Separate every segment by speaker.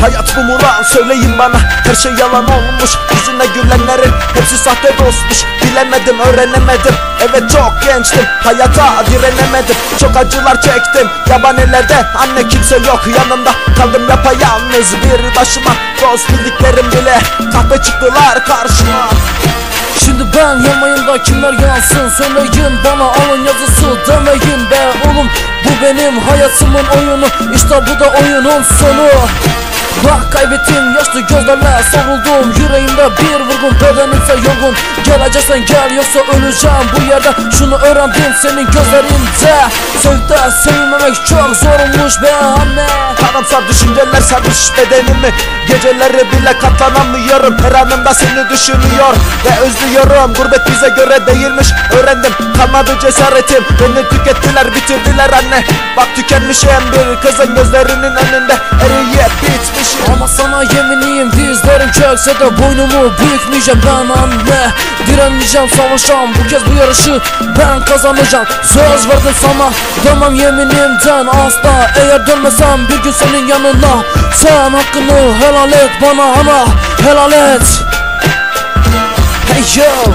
Speaker 1: Hayat bu mu lan söyleyin bana. Her şey yalan olmuş Yüzüne gülenlerin hepsi sahte dostmuş. Bilemedim öğrenemedim. Evet çok gençtim. Hayata direnemedim. Çok acılar çektim. Yabanilerde anne kimse yok. Yanımda Kaldım yapayalnız bir başıma. Dost bildiklerim bile Kahpe çıktılar karşıma.
Speaker 2: Şimdi ben yanmayın da kimler yansın? Söyleyin bana alın yazısı. Demeyin be oğlum. Bu benim hayatımın oyunu. İşte bu da oyunun sonu kaybettim yaşlı gözlerle savruldum. Yüreğimde bir vurgun bedenimse yorgun. Geleceksen gel yoksa öleceğim. Bu yerde Şunu öğrendim senin gözlerinde. Sevip de sevilmemek çok zormuş be anne.
Speaker 1: Karamsar düşünceler sarmış bedenimi. Geceleri bile katlanamıyorum. Her anımda seni düşünüyor Ve özlüyorum. Gurbet bize göre değilmiş. Öğrendim kalmadı cesaretim. Beni tükettiler bitirdiler anne. Bak tükenmişim bir kızın gözlerinin önünde.
Speaker 2: Sana dizlerim çökse de boynumu bükmeyeceğim ben anne Direnmeyeceğim savaşacağım. Bu kez bu yarışı ben kazanacağım. Söz verdim sana dönmem yeminimden asla. Eğer dönmesem bir gün senin yanına. Sen hakkını helal et bana ana helal et. Hey yo.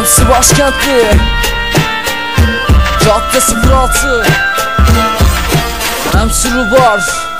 Speaker 2: MC başkentli Cadde 06 MC Rubar